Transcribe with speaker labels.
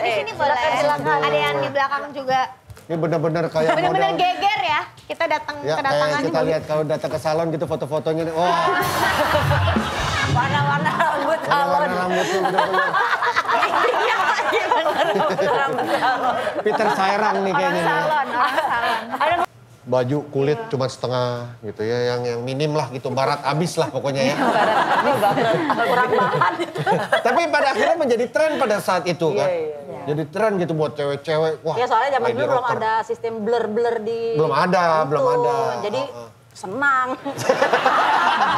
Speaker 1: di
Speaker 2: Eh,
Speaker 1: sini boleh. Ada yang di belakang juga.
Speaker 3: Ini bener-bener kayak
Speaker 1: Bener-bener
Speaker 3: model.
Speaker 1: geger ya. Kita datang
Speaker 3: Ya
Speaker 1: kedatangan
Speaker 3: kayak kita lihat kalau datang ke salon gitu foto-fotonya nih. Wah,
Speaker 2: Warna-warna rambut salon.
Speaker 3: warna rambutnya bener-bener. Peter Sairang nih kayaknya. nih.
Speaker 1: salon, orang salon.
Speaker 3: Baju kulit cuma setengah gitu ya, yang yang minim lah gitu, barat abis lah pokoknya ya.
Speaker 2: Kurang bahan.
Speaker 3: Tapi pada akhirnya menjadi tren pada saat itu kan.
Speaker 2: Iya, iya.
Speaker 3: Jadi tren gitu buat cewek-cewek. Wah,
Speaker 2: Ya soalnya zaman dulu belum ada sistem blur-blur di
Speaker 3: Belum ada, belum
Speaker 2: itu.
Speaker 3: ada.
Speaker 2: Jadi
Speaker 3: Oh, oh.
Speaker 2: senang.